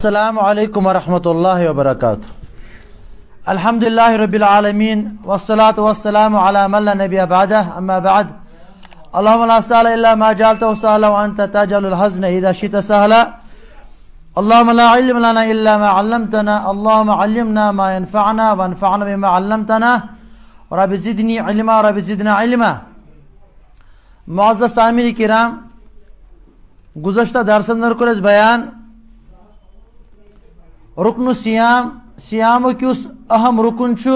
السلام عليكم ورحمة الله وبركاته الحمد لله رب العالمين والصلاة والسلام على من لا نبي بعده أما بعد۔ اللهم لا سهل إلا ما جعلته سهلا وأنت تجعل الحزن إذا شئت سهلا اللهم لا علم لنا إلا ما علمتنا اللهم علمنا ما ينفعنا وانفعنا بما علمتنا۔ رب زدني علما، رب زدنا علما۔ معزز سامعین کرام، گزشتہ درسن اندر کور بیان رکن سیام سیامک اس اہم رکن چھ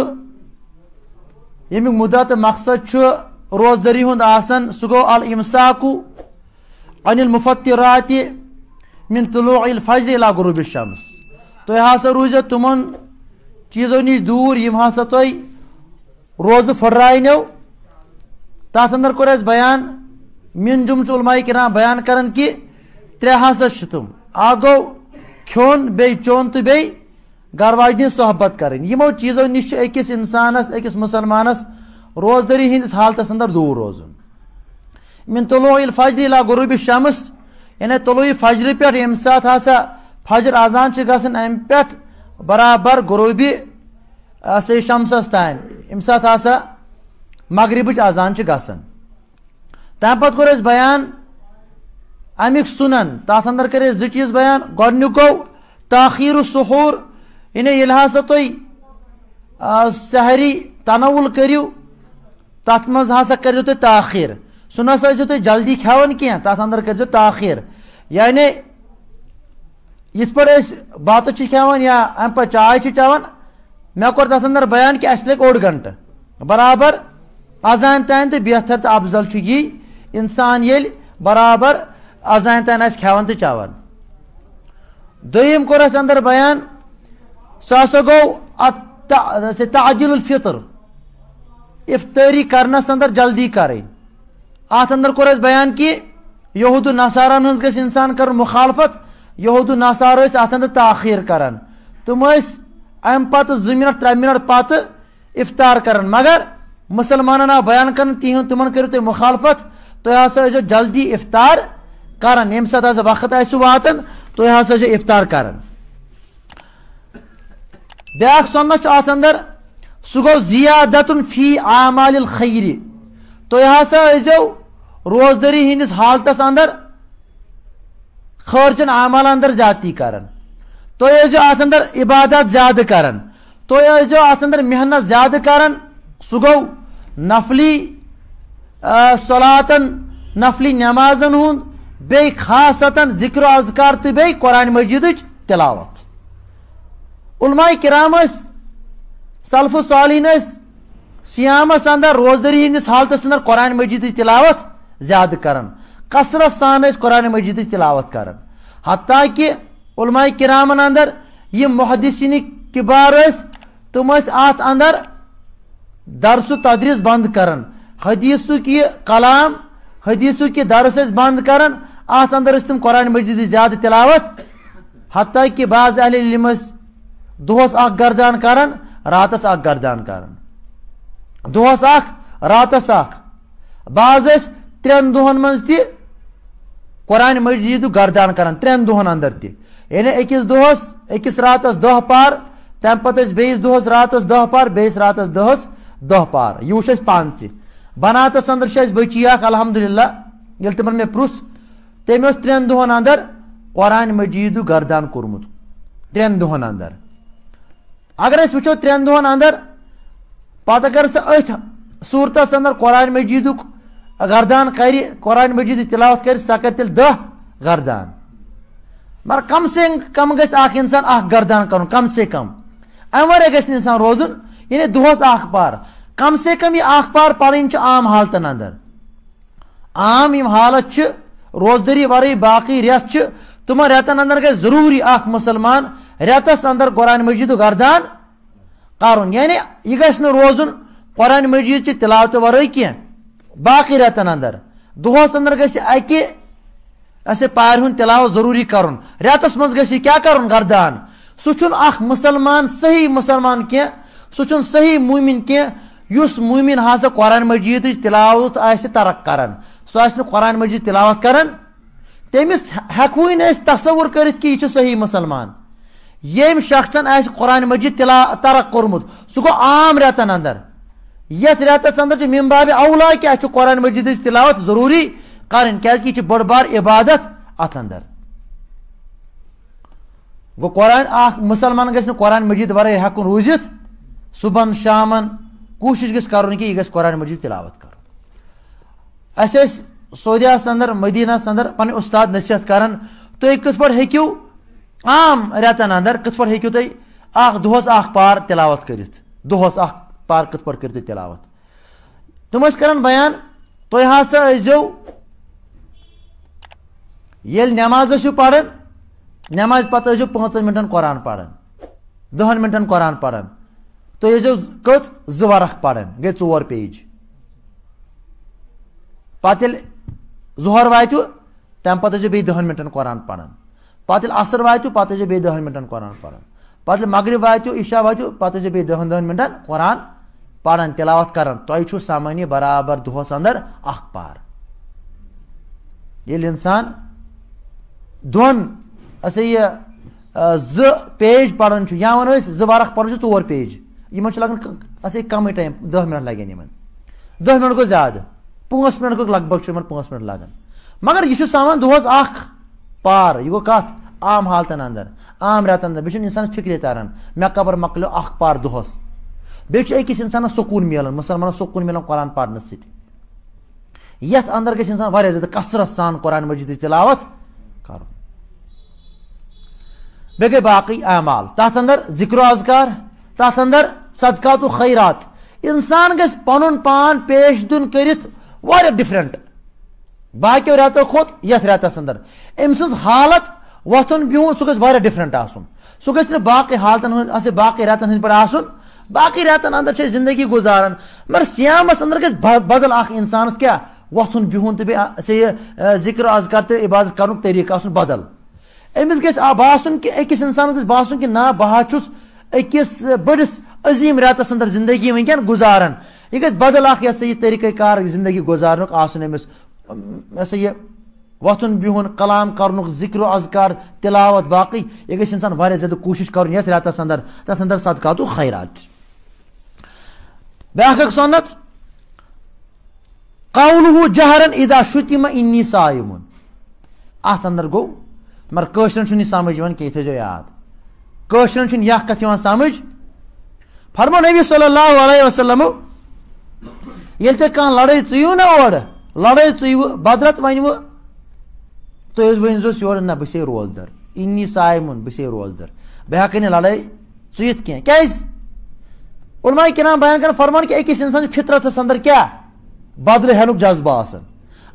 یمیک مدہ تو مقصد چھ روزدری ہند آسن سہ گو الامساک عن المفترات من طلوع الفجر الى غروب الشمس تھی ہسا روزو تمن چیزو نش دور یم ہسا تھی روز پھرائنو تات اندر کور بیان من جم علماء کرام بیان کران کہ ترے ہسا تم اکھ گو کھون بی چون تو بی گھر صحبت کریں یمو چیزو نش اکس انسانس اکس مسلمانس روزدری ہندس حالتس اندر دور روزن۔ من طلوع الفجر الى غروب الشمس یعنی طلوع فجر پہ یم سات ہسا فجر اذان گھن ام پہ برابر غروبی سے شمسس تان یم سات ہسا مغربچ اذان گھن تم پتہ کور بیان امیک سنن تات اندر کر زی چیز بیان گوڈنیو گو، تاخیر السحور یعنی یل ہسا تھی سحری تنول کرو تت مز ہسا ہاں کرو تھی تاخیر۔ سہ نسا تھی جلدی کھیان کی تت اندر کرو تاخیر۔ یعنی یت پہ بتہ کھیان یا ام پہ چائے چوان مے کور تت اندر بیان کہ اس لگ اوڑ گنٹہ برابر اذان تان تو بہتر تو افضل یہ انسان یل برابر اذان تان آس کھیان تو چوان دویم کور اس اندر بیان سہ ہسا گو تعجل الفطر۔ افطاری کرنس اندر جلدی کریں۔ ات اندر کور اس بیان کہ یہود نصارن ہنز گژھِ انسان کر مخالفت، یہود نصار ٲسۍ اتھ اندر تاخیر کران تم ٲسۍ امہِ پتہٕ زٕ منٹ ترٛےٚ منٹ پتہٕ افطار کران مگر مسلمانن آو بیان کرن تِہُنٛد تِمن کٔرِو تُہۍ مخالفت تُہۍ ہسا ٲسۍزیو جلدی افطار کران ییٚمہِ ساتہٕ ہسا وقت آسہِ واتان تُہۍ ہسا افطار کران بیاکھ سۄنت چھُ اتھ اندر سُہ گوٚو زیادتن فی اعمال الخیری تُہۍ ہسا ٲسۍزیو روزدری ہندس حالتس اندر خرچن اعمال اندر زیادتی کران تُہۍ ٲسۍزیو اتھ اندر عبادت زیادٕ کران تُہۍ ٲسۍزیو اتھ اندر محنت زیادٕ کران سُہ گوٚو نفلی صلاتن، نفلی نمازن ہُنٛد بیٚیہِ خاصتن ذکر و اذکار تہٕ بیٚیہِ قرآن مجیدٕچ تلاوت. علماء کرام ٲسۍ سلف صالحین ٲسۍ سیامس اندر روزدری ہندس حالتس اندر قرآن مجیدٕچ تلاوت زیادٕ کران کثرت سان ٲسۍ قرآن مجیدٕچ تلاوت کران حتیٰ کہ علماء کرامن اندر یم محدثین کبار ٲسۍ تم ٲسۍ اتھ اندر درس و تدریس بند کران حدیثک یہ کلام حدیثک یہ درس ٲسۍ بند کران اتھ اندر تم قرآن مجیدٕچ زیادٕ تلاوت، حتیٰ کہ بعض اہل علم ٲسۍ دۄہس اکھ گردان کران راتس اکھ گردان کران دۄہس اکھ راتس اکھ بعض ٲسۍ ترٛٮ۪ن دۄہن قرآن مجیدُک گردان کران ترٛٮ۪ن دۄہن اندر تہِ یعنی أکِس دۄہس أکِس راتس دہ پار تمہِ پتہٕ ٲسۍ بیٚیِس دۄہس راتس دہ پار بیٚیِس راتس دہس دہ پار۔ یہِ وٕچھ اَسہِ پانہٕ تہِ بناتس اندر چھِ اَسہِ بٔچی اکھ الحمدللہ۔ ییٚلہِ تِمن مےٚ تٔمۍ اوس ترٛٮ۪ن دۄہن اندر قرآن مجیدُک گردان کوٚرمُت ترٛٮ۪ن دۄہن اندر اگر أسۍ وٕچھو ترٛٮ۪ن دۄہن اندر پتہٕ اگر سۄ أتھۍ صوٗرتس اندر قرآن مجیدُک گردان کرِ قرآن مجیدٕچ تلاوت کرِ سۄ کرِ تیٚلہِ دہ گردان مگر کم سے کم گژھِ اکھ انسان اکھ گردان کرُن کم سے کم امہِ ورٲے گژھِ نہٕ انسان روزُن یعنی دۄہس اکھ پار کم سے کم یہ اکھ پار پرٕنۍ چھِ عام حالتن اندر عام یِم حالت چھِ روزدری ورٲے باقٕے رٮ۪تھ چھِ تِمن رٮ۪تن اندر گژھِ ضروٗری اکھ مُسلمان رٮ۪تس اندر قرآن مجیدُک گردان کرُن یعنی یہِ گژھِ نہٕ روزُن قرآن مجیٖد چہِ تِلاوتہٕ ورٲے کینٛہہ باقٕے رٮ۪تن اندر۔ دۄہس اندر گژھِ اکہِ اسے پارِ ہُنٛد تِلاوت ضروٗری کرُن۔ رٮ۪تس منٛز گژھِ یہِ کیٛاہ کرُن؟ گردان۔ سُہ چھُنہٕ اکھ مُسلمان صحیح مُسلمان کینٛہہ سُہ چھُنہٕ صحیح موٗمِن کینٛہہ یُس موٗمِن ہسا قرآن مجیٖدٕچ تِلاوت آسہِ ترک کران، سُہ آسہِ قرآن مجیٖد تِلاوت کران، تٔمِس ہٮ۪کوٕے نہٕ أسۍ تصوُر صحیح مُسلمان۔ یم شخصن آس قرآن مجید تلا ترق کورمت، سہ گو عام ریتن اندر۔ یت ریتس اندر ممباب اولا کہ اچھا قرآن مجید تلاوت ضروری کریں کی بڑ بار عبادت ات اندر۔ گو قرآن اخ مسلمان گھس قرآن مجید ورائے ہکن روزت صبح شامن کوشش گھس کرن کہ یہ گھس قرآن مجید تلاوت کر اس سعودیہ اندر مدینہ اندر پن استاد نصیحت کران تھی کت پہ ہیکو عام ریتن اندر کت پہ ہیکو تھی اخ دہس اخ پار تلاوت کرت دہس اخ پار کت پہ کرت تلاوت۔ تم کران بیان تھی ہسا ازو یل نماز پران نماز پتہ ٲسِو پانٛژن منٹن قرآن پران دہن منٹن قرآن پران تُہۍ ٲسۍزیو کٔژ زٕ ورق پران گٔے ژور پیج۔ پتہٕ ییٚلہِ ظہر واتیو تمہِ پتہٕ ٲسۍزیو بیٚیہِ دہن منٹن قرآن پران پتہٕ ییٚلہِ اثر واتیو پتہٕ ٲسۍزیو بیٚیہِ دہن منٹن قرآن پران پتہٕ ییٚلہِ مغرب واتیو عشا واتیو پتہٕ ٲسۍزیو بیٚیہِ دہن دہن منٹن قرآن پران تلاوت کران تۄہہِ چھُو سمانی برابر دۄہس انٛدر اکھ پار۔ ییٚلہِ اِنسان دۄن ہسا یہ زٕ پیج پران یا ون أسۍ زٕ ورق پران ژور پیج۔ یمن چھُ لگان ہسا کمٕے ٹایم دہ منٹ لگن یمن دہ منٹ گوٚو زیادٕ پانٛژھ منٹ گوٚو لگ بگ چھُ یمن پانٛژھ منٹ لگان مگر یہ چھُ سامان دۄہس اکھ پار، یہ گوٚو کتھ عام حالتن اندر، عام رٮ۪تن اندر۔ بیٚیہِ چھُنہٕ انسانس فکرے تران مےٚ کبر مۄکلیو اکھ پار دۄہس بیٚیہِ چھُ أکِس انسانس سکوٗن مِلان مُسلمانس سکوٗن مِلان قرآن پرنہٕ سۭتۍ یتھ اندر گژھِ انسان واریاہ زیادٕ کثرت سان قرآن مجیدٕچ تلاوت کرُن بے گئی باقی اعمال تات اندر ذکر و اذکار تات اندر صدقات و خیرات۔ انسان گژھِ پنُن پان پیش دِیُن کٔرِتھ واریاہ ڈفرنٹ باقیو رٮ۪تو کھۄتہٕ یتھ رٮ۪تس اندر۔ أمۍ سٕنٛز حالت وۄتھُن بِہُن سُہ گژھِ ڈفرنٹ آسُن۔ سُہ گژھِ نہٕ حالتن ہُنٛد آسہِ باقٕے رٮ۪تن ہٕنٛدۍ پٲٹھۍ آسُن۔ اندر چھِ أسۍ زندگی گُزاران مگر سیامس اندر گژھِ بدل اکھ انسانس کیٛاہ وۄتھُن بِہُن تہٕ بیٚیہِ اذکار تہٕ عبادت کرنُک طریٖقہٕ آسُن بدل۔ أمِس گژھِ باسُن کہِ أکِس اِنسانَس گژھِ باسُن کہِ نہ بہٕ حظ چھُس أکِس بٔڑِس عظیٖم رٮ۪تَس اَندر زندگی وٕنکٮ۪ن گُزاران یہِ گژھِ بدل اکھ یہِ ہسا یہِ کار زندگی گُزارنُک آسُن أمِس یہِ ہسا یہِ وۄتھُن بِہُن کلام کرنُک ذِکر و اذکار تِلاوت باقٕے یہِ گژھِ اِنسان واریاہ زیادٕ کوٗشِش کرُن یتھ اندر تتھ اندر صدقاتُک خیرات بیاکھ اکھ سۄنت قولہُ جہرن اِدا شُتِمہ اِنی سایمُن اتھ اندر گوٚو مگر قٲشرٮ۪ن یہ سمجھ کی تھٲیزیو یاد قٲشرٮ۪ن یہ کت سمجھ فرمو نبی صلی اللہ علیہ وسلم ییٚلہِ تُہۍ کانٛہہ لڑٲے ژٕیِو نا اورٕ لڑٲے ژٕیِو بدرت ونوٕ تُہۍ حظ ؤنۍزیوس یورٕ نہ بہٕ روزدر اِنی سایمُن بہٕ چھسے روزدر بہٕ ہٮ۪کہٕ نہٕ لڑٲے ژٕیِتھ کینٛہہ کیٛازِ علماء کرام بیان کران فرمان کہ أکِس اِنسان فطرتس اندر کیٛاہ بدلہٕ ہٮ۪نُک جذبہٕ آسان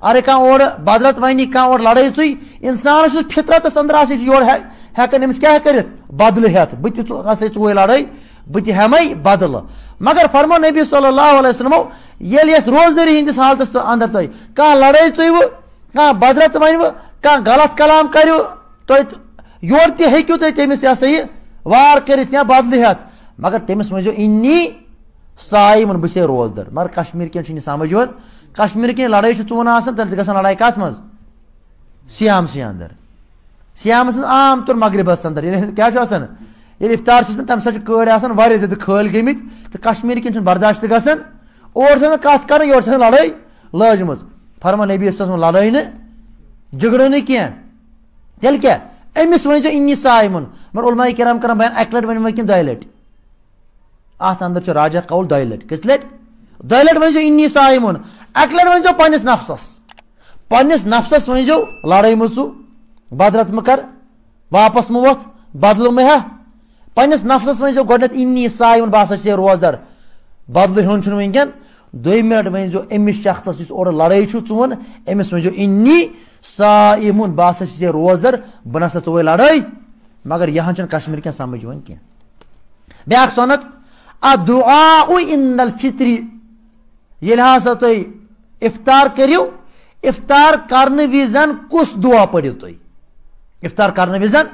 ارے کھانا اور بدرت ونی کھانا اور لڑائی ژی انسانس فطرتس اندر آس یور ہیکن امس کیا کرت بدل ہیت بت ہسا ژوے لڑائی بت ہمے بدل۔ مگر فرمو نبی صلی اللہ علیہ وسلم یل یس روزداری ہندس حالتس اندر تھی کھانا لڑائی ژیو کھانا بدرت ونو کھانا غلط کلام کرو تھی یور تہ ہیکو تھی تمس یہ سا یہ وار کرت یا بدل ہیت مگر تمس ونزو انی سائمن بس روزدر مگر کشمیر کن سمجھ ون کشمیر کن لڑائی ژون آسان تیل گژھان لڑائی کت مز سیامسٕے اندر سیامس عام طور مغربس اندر کیا آسان ییٚلہِ افطار چھِ تمہِ ساتہٕ چھِ کٔرۍ آسان واریاہ زیادٕ خٲلۍ گٔمٕتۍ تہٕ کشمیٖر کِنۍ چھُنہٕ برداشت گژھان اور چھِ کتھ کران یورٕ چھِ لڑٲے لٲجمٕژ فرما نبی صٲب لڑٲے نہٕ جگڑو نہٕ کینٛہہ تیٚلہِ کیٛاہ أمِس ؤنۍزیو اِنی سایمُن مگر علماء کرام کران بیان اکہِ اکہ لٹہِ ؤنۍزیو پننس نفسس. پننس نفسس ؤنۍزیو لڑٲے مہ بدرت مہ کر واپس مہ وۄتھ بدلہٕ مہ ہہ نفسس ؤنۍزیو گۄڈنٮ۪تھ اِنی سایمُن بہٕ ہسا چھُسے روزدر بدلہٕ ہیوٚن چھُنہٕ وٕنکٮ۪ن دوٚیمہِ لٹہِ ؤنۍزیو أمِس شخصس یُس اورٕ لڑٲے چھُ ژون أمِس ؤنۍزیو اِنی سایمُن بہٕ ہسا چھُسے روزدر بہٕ نسا ژوٚوے لڑٲے مگر یہِ ہن کشمیٖر کٮ۪ن سمجھ یِوان کینٛہہ بیاکھ سۄنت ادعا ان الفطری ییٚلہِ ہسا تُہۍ افطار کٔرِو افطار کرنہٕ وِزن کُس دعا پٔرِو تُہۍ؟ افطار کرنہٕ وِزن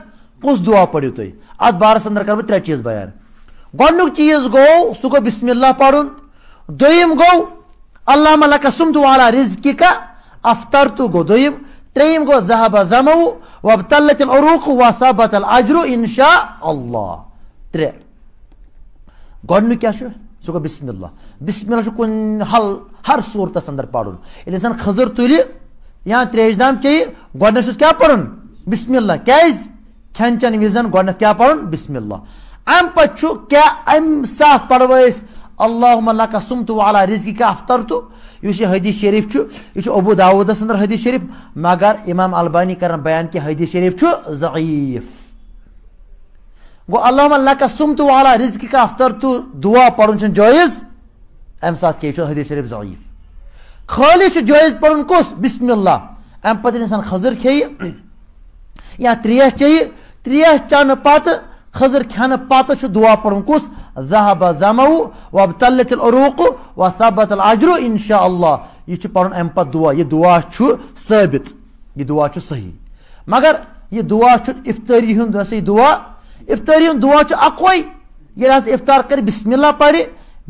کُس دعا پٔرِو تُہۍ؟ اتھ بارس اندر کرٕ بہٕ ترٛےٚ چیٖز بیان۔ گۄڈنیُک چیٖز گوٚو، سُہ گوٚو بسم اللہ پرُن۔ دوٚیِم گوٚو، اللہ ملک سُم دُعالا رِزقِکا افطر تہٕ گوٚو دوٚیِم۔ تریم گو ذہب زمو و تلت العروق و ثبت الاجر انشاء اللہ ترے۔ گۄڈنیُک کیٛاہ چھُ؟ سُہ گوٚو بسم اللہ. بسم اللہ چھُ کُنہِ حل ہر صوٗرتس انٛدر پرُن ییٚلہِ اِنسان خٔزٕر تُلہِ یا تریش دام چیٚیہِ گۄڈنیٚتھ چھُس کیٛاہ پرُن بسم اللہ. کیٛازِ کھٮ۪ن چٮ۪ن وِزِ گۄڈنیٚتھ کیٛاہ پرُن بسم اللہ. امہِ پتہٕ چھُ کیٛاہ امہِ ساتہٕ پرو أسۍ اللہ لکا سُم تو والا رزقی کا افطر تو. اس یہ حدیث شریف. چھُ یہ ابو داودس اندر حدیث شریف مگر امام البانی کران بیان کہ حدیث شریف چھُ ضعیف گو اللہ لکا سُم تو والا رزقی کا افطر تو دعا پرُن چھُنہٕ جٲیز امہِ ساتہٕ کیٛاہ چھُ حدیث شریف ضعیف خٲلی چھُ جٲیز پرُن کُس بسم اللہ امہِ پتہٕ انسان خٔزٕر کھیٚیہِ یا تریش چیٚیہِ تریش چٮ۪نہٕ پتہٕ خضر کھٮ۪نہٕ پتہٕ چھُ دعا پرُن کُس زہب زمو وب تلت العروق و ثبت الاجر انشاء یہ چھُ پرُن امہِ پتہٕ دعا یہِ دعا چھُ ثٲبت یہِ دعا چھُ صحیح مگر یہِ دعا چھُ افطٲری ہُنٛد ہسا یہِ دعا افطٲری ہُنٛد دعا اکوے ییٚلہِ افطار کرِ بسم اللہ پرِ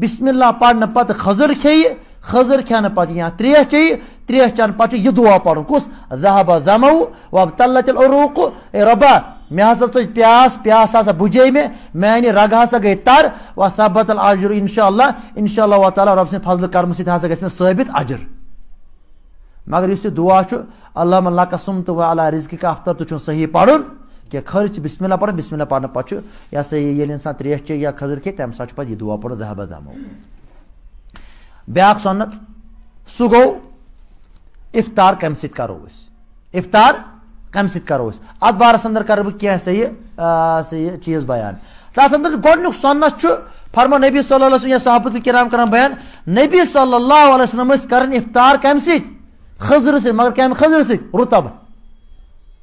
بسم اللہ پرنہٕ پتہٕ خضر کھیٚیہِ خضر کھٮ۪نہٕ پتہٕ یا تریش چیٚیہِ تریش چٮ۪نہٕ پتہٕ چھُ یہِ دعا پرُن کُس زہب زمو وب تلت العروق اے رۄبا مےٚ ہسا ژٔج پیاس پیاس ہسا بُجے مےٚ میانہِ رگہٕ ہسا گٔے تر و ثبت الاجر انشاء اللہ انشاء اللہ تعالیٰ رۄب سٕنٛدِ فضلہٕ کرمہٕ سۭتۍ ہسا گژھِ مےٚ ثٲبت اجر مگر یُس یہِ دعا اللہ اللہ قسم تہٕ اللہ رِزقہِ کا افتر تہِ چھُنہٕ صحیح پرُن کینٛہہ خٲلی چھِ بسم اللہ پرُن بسم اللہ پرنہٕ پتہٕ چھُ یہِ ہسا یہِ ییٚلہِ اِنسان تریش چیٚیہِ یا خٔزٕر کھیٚیہِ تمہِ ساتہٕ چھُ پتہٕ یہِ دعا پرُن دہ بدامو بیاکھ سۄنت سُہ گوٚو افطار کمہِ سۭتۍ کرو أسۍ افطار کمہِ سۭتۍ کرو أسۍ بارس انٛدر کرٕ بہٕ کینٛہہ سا یہِ سا یہِ چیٖز بیان۔ تتھ انٛدر گۄڈنیُک سۄنت چھُ فرما نبی صلی اللہ علیہ یا صحابت الکرام کران بیان، نبی صلی اللہ علیہ وسلم ٲسۍ افطار کمہِ سۭتۍ خٔزرٕ سۭتۍ مگر کمہِ خٔزرٕ سۭتۍ رُتب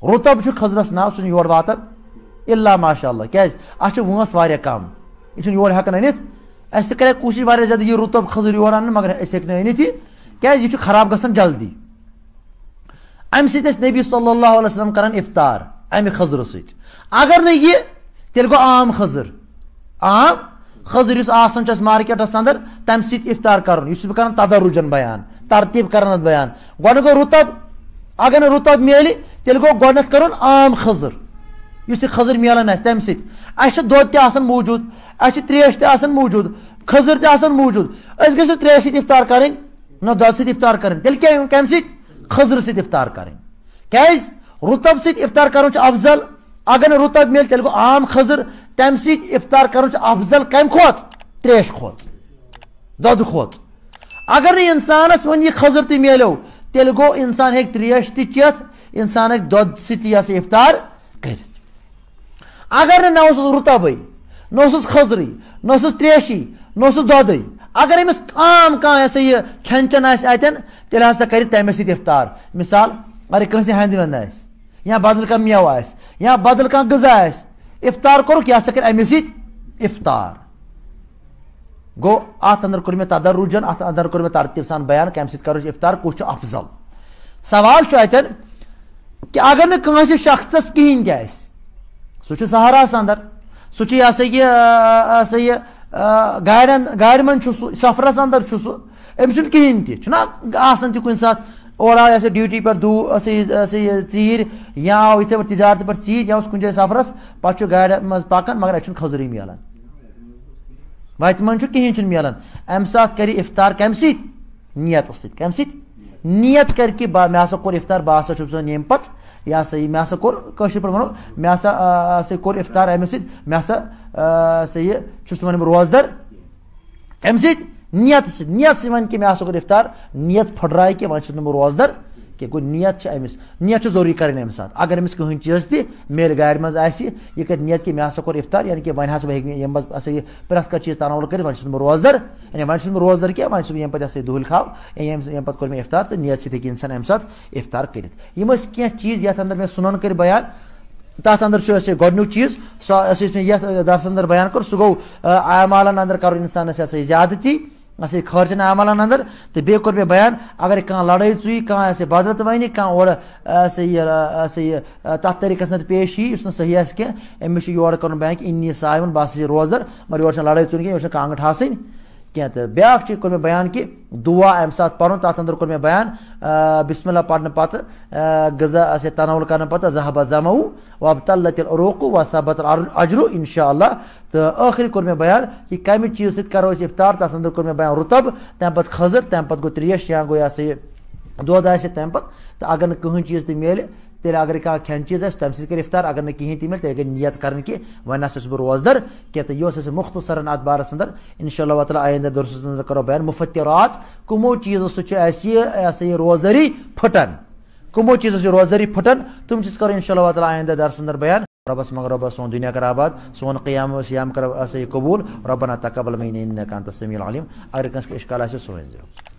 رُتب چھُ خٔزرس ناو، سُہ چھُنہٕ یور واتان۔ اللہ ماشاء اللہ کیازِ؟ اتھ چھِ وٲنٛس واریاہ کم۔ یہِ چھُنہٕ یور ہٮ۪کان أنِتھ۔ اَسہِ تہِ کرے کوٗشِش واریاہ زیادٕ یہِ رُتب خٔزٕر یور اننہٕ، مگر أسۍ ہیٚکۍ نہٕ أنِتھ یہِ۔ کیازِ؟ یہِ چھُ خراب گژھان جلدی۔ امہِ سۭتۍ ٲسۍ نبی صلی اللہ علیہ وسلم کران افطار امہِ خٔزرٕ سۭتۍ۔ اگر نہٕ یہِ، تیٚلہِ گوٚو عام خٔزٕر۔ عام خٔزٕر یُس آسان چھُ اَسہِ مارکیٹس انٛدر، تمہِ سۭتۍ افطار کرُن۔ یہِ چھُس بہٕ کران تدرُجن بیان، ترتیٖب کران اتھ بیان۔ گۄڈٕ گوٚو رُتب۔ اگر نہٕ رُتب میلہِ تیٚلہِ گوٚو گۄڈنٮ۪تھ کرُن عام خٔزٕر یُس تہِ خٔزٕر میلان آسہِ، تمہِ سۭتۍ۔ اَسہِ چھُ دۄد تہِ آسان موٗجوٗد، اَسہِ چھِ تریش تہِ آسان موٗجوٗد خٔزٕر تہِ آسان موٗجوٗد۔ أسۍ گٔژھِو تریش سۭتۍ افطار کرٕنۍ، نہ دۄدٕ سۭتۍ افطار کرٕنۍ۔ تیٚلہِ کیٛاہ کمہِ سۭتۍ؟ خٔزرٕ سۭتۍ افطار کرٕنۍ۔ کیازِ؟ رُتب سۭتۍ افطار کرُن چھُ افضل۔ اگر نہٕ رُتب میلہِ، تیٚلہِ گوٚو عام خٔزٕر تمہِ سۭتۍ افطار کرُن چھُ افضل کمہِ کھۄتہٕ؟ تریش کھۄتہٕ۔ دۄدٕ کھۄتہٕ۔ اگر نہٕ انسانس وۄنۍ یہِ خٔزٕر تہِ میلیو، تیٚلہِ گوٚو انسان ہیٚکہِ تریش تہِ چٮ۪تھ انسان ہیٚکہِ دۄد سۭتۍ یہِ ہسا افطار کٔرِتھ اگر نہٕ نہ اوسُس رُتبٕے نہ اوسُس خٔزرٕے نہ اوسُس تریشی، نہ اوسُس دۄدٕے اگر أمِس عام کانٛہہ یہِ ہسا یہِ کھٮ۪ن چٮ۪ن آسہِ اَتٮ۪ن تیٚلہِ ہسا کرِ تَمے سۭتۍ افطار مِثال اگر کٲنٛسہِ ہٮ۪نٛدِ وٮ۪نٛدِ آسہِ یا بدل کانٛہہ میوٕ آسہِ یا بدل کانٛہہ غذا آسہِ افطار کوٚرُکھ یہِ ہسا کرِ اَمے سۭتۍ افطار گوٚو اتھ انٛدر کوٚر مےٚ تدرجن اتھ انٛدر کوٚر مےٚ ترتیٖب سان بیان کمہِ سۭتۍ کرو أسۍ افطار کُس چھُ افضل. سوال چھُ اَتٮ۪ن کہِ اگر نہٕ کٲنٛسہِ شخصس کِہینۍ تہِ آسہِ سُہ چھُ سہراہس انٛدر سُہ چھُ یہِ ہسا یہِ ہسا یہِ گاڑٮ۪ن گاڑِ منٛز چھُ سُہ سفرس انٛدر چھُ سُہ أمِس چھُنہٕ کِہینۍ تہِ چھُنہ آسان تہِ کُنہِ ساتہٕ اورٕ آو یہِ ڈیوٹی پٮ۪ٹھ دوٗ ہسا یہِ ہسا یہِ ژیٖرۍ یا آو یِتھٕے پٲٹھۍ تجارتہٕ پٮ۪ٹھ ژیٖرۍ یا اوس کُنہِ جایہِ سفرس پتہٕ چھُ گاڑِ منٛز پکان مگر اَتہِ چھُنہٕ خٔزرٕے میلان وتہِ منٛز چھُ کِہینۍ چھُنہٕ میلان امہِ ساتہٕ کرِ افطار کمہِ سۭتۍ نیتہٕ سۭتۍ کمہِ سۭتۍ نیت کر کہ با مےٚ ہسا کوٚر افطار بہٕ ہسا چھُس ییٚمہِ پتہٕ یہِ ہسا یہِ مےٚ ہسا کوٚر کٲشِر پٲٹھۍ ونو مےٚ ہسا ہسا کوٚر افطار امہِ سۭتۍ مےٚ ہسا ہسا یہِ چھُس وۄنۍ روزدر امہِ سۭتۍ نیتہٕ سۭتۍ نیت سۭتۍ وَنہِ کہِ مےٚ ہسا کوٚر افطار، نیت پھٕٹرایہِ کہِ وۄنۍ چھُس نہٕ بہٕ روزدر کینٛہہ گوٚو نیت چھِ أمِس نیت چھِ ضروٗری کَرٕنۍ اَمہِ ساتہٕ اگر أمِس کٕہٕنۍ چیٖز تہِ میلہِ گاڑِ منٛز آسہِ یہِ کَرِ نیت کہِ مےٚ ہسا کوٚر اِفطار یعنی کہِ وۄنۍ ہسا بہٕ ہیٚکہِ ییٚمہِ منٛز ہسا یہِ پرٛٮ۪تھ کانٛہہ چیٖز تناوُل کٔرِتھ وۄنۍ چھُس بہٕ روزدر یعنی وۄنۍ چھُس بہٕ روزدر کینٛہہ وۄنۍ چھُس بہٕ ییٚمہِ پَتہٕ ہسا یہِ دۄہلہِ کھاو یا یعنی ییٚمہِ ییٚمہِ پَتہٕ کوٚر مےٚ اِفطار تہٕ نیت سۭتۍ ہیٚکہِ اِنسان اَمہِ ساتہٕ اِفطار کٔرِتھ یِم ٲسۍ کینٛہہ چیٖز یَتھ اَندر مےٚ سُنان کٔرۍ بیان تَتھ اَندر چھُ اَسہِ گۄڈنیُک چیٖز سُہ اَسہِ مےٚ یَتھ دَرسَس اَندر بیان کوٚر سُہ گوٚو اعمالن اَندر کَرُن اِنسانَس ہسا یہِ زیادٕتی ہسا یہِ خٲرچَن عملن اندر تو بیٚیہِ کوٚر مےٚ بیان، اگر کانٛہہ لڑٲے ژُیہِ کانٛہہ آسہِ بدرت وَنہِ کانٛہہ اورٕ ہسا یہِ ہسا یہِ تَتھ طٔریٖقَس پیش یی یُس نہٕ صحیح آسہِ کینٛہہ أمِس چھُ یورٕ کَرُن بیان کہِ اِن یہِ سایوُن بہٕ ہسا چھِ روزدر مگر یورٕ چھَنہٕ لڑٲے ژُنۍ کینٛہہ یورٕ چھَنہٕ ٹھاسٕنۍ کی تو بیاا کور میں بیان کہ دعا ام سات پڑھ تر اندر کور میں بیان بسم اللہ پڑھنے پتہ غذا آ تنول کرنے پتہ ذہبت زمو وب تلت العروق و صحبت اجرو انشاء اللہ تو آخر کور میں بیان کہ کمہ چیز ست کرو افطار تر اندر کور میں بیان رتب تمہ پتہ خضر تمہ پتہ گو تریش یا گو یہ یہ دود آ تمہ پتہ تو اگر نہ کہین چیز تہ میلے تیل اگر کھانا کھین چیز آس تمہ سر افطار اگر نہ کہین تہ مل تیل گئی نیت کر کہ ون ہسا بہ روزدر کی تو یہ مختصر ات بارس اندر ان شاء اللہ تعالیٰ آئندہ درس اندر کرو بیان مفترات کمو چیزو سہ یہ روزدری پھٹن۔ کمو چیزو سے روزدری پھٹن۔ تم چیز کرو ان شاء اللہ تعالیٰ آئندہ درس اندر بیان ربس مگر رب سون دنیا کر آباد، سون قیام و سیام کر قبول۔ ربنا تقبل من انك انت السميع العليم اگر کنس کے اشکال آسے سوئیں دیو